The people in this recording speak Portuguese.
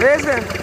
Beleza?